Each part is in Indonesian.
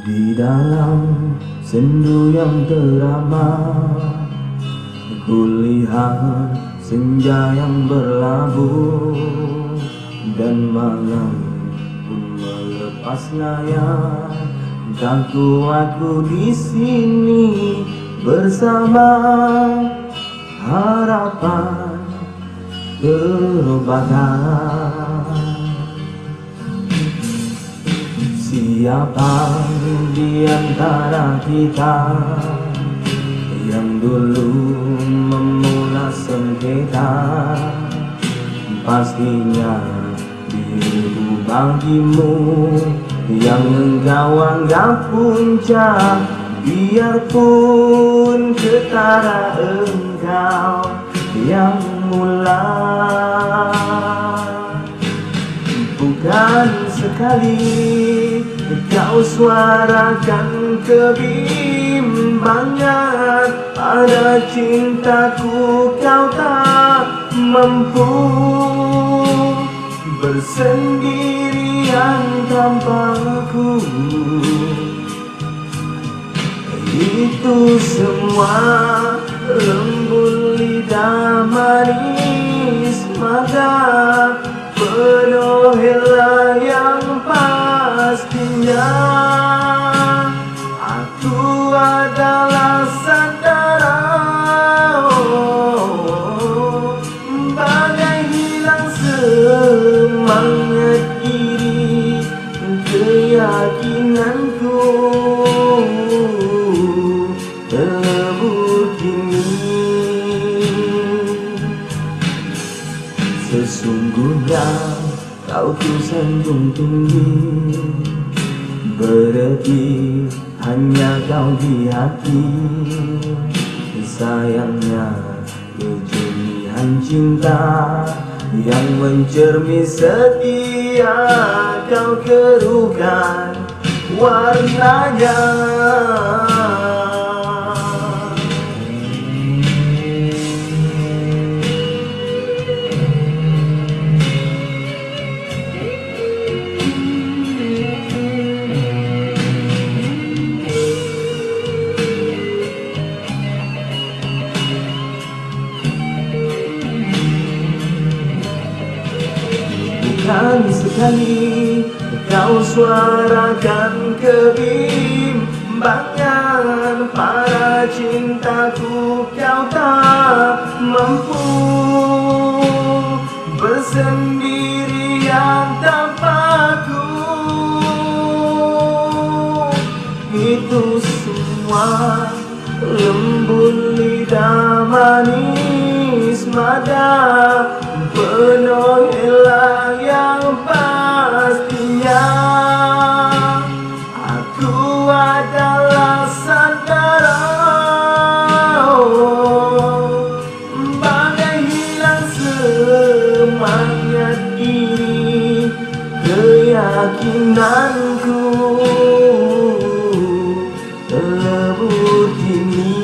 Di dalam sendu yang teramat Kulihat senja yang berlabuh. Dan malam pun melepas layar Kaku aku di sini bersama. Harapan terobatan Siapa di antara kita yang dulu memula sengketa Pastinya diriku bagimu yang engkau anggap puncak Biarpun ketara engkau yang mulai Bukan sekali kau suarakan kebimbangan. Pada cintaku kau tak mampu Bersendirian tanpa aku Itu semua lembut lidah manis mata penuh Kau ku sanjung tinggi Berarti hanya kau di hati. Sayangnya kejenihan cinta Yang mencermi setia Kau keruhkan warnanya Bukan sekali kau suarakan kebimbangan. Pada cintaku kau tak mampu Bersendirian tanpaku. Itu semua lembut lidah manis mata Penuh adalah saudara Bagai hilang semangat ini Keyakinanku lebur kini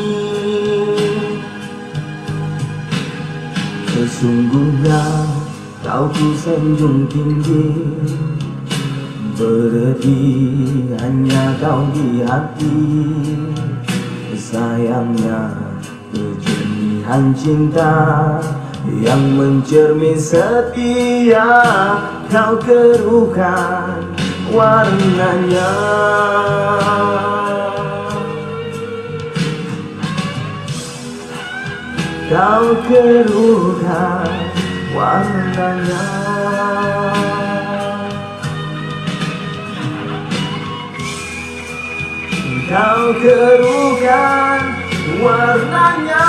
Sesungguhnya kau ku sanjung tinggi berdiri. Hanya kau di hati. Sayangnya kejenihan cinta Yang mencermin setia Kau keruhkan warnanya. Kau keruhkan warnanya Kau keruhkan warnanya